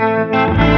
Música